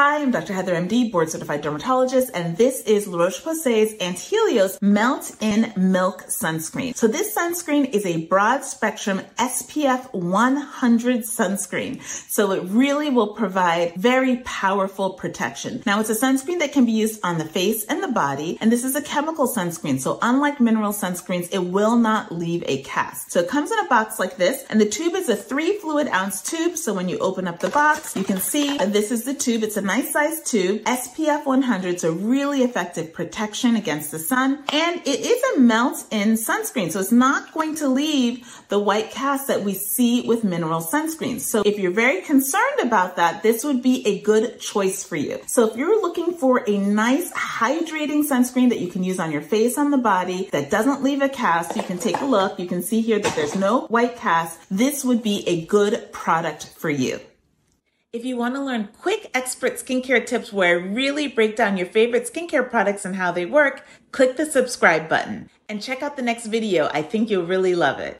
Hi, I'm Dr. Heather MD, board certified dermatologist, and this is La Roche-Posay's Anthelios Melt in Milk Sunscreen. So this sunscreen is a broad spectrum SPF 100 sunscreen. So it really will provide very powerful protection. Now it's a sunscreen that can be used on the face and the body, and this is a chemical sunscreen. So unlike mineral sunscreens, it will not leave a cast. So it comes in a box like this, and the tube is a three fluid ounce tube. So when you open up the box, you can see this is the tube. It's a nice size tube. SPF 100 so really effective protection against the sun. And it is a melt-in sunscreen. So it's not going to leave the white cast that we see with mineral sunscreens. So if you're very concerned about that, this would be a good choice for you. So if you're looking for a nice hydrating sunscreen that you can use on your face, on the body, that doesn't leave a cast, you can take a look. You can see here that there's no white cast. This would be a good product for you. If you want to learn quick expert skincare tips where I really break down your favorite skincare products and how they work, click the subscribe button and check out the next video. I think you'll really love it.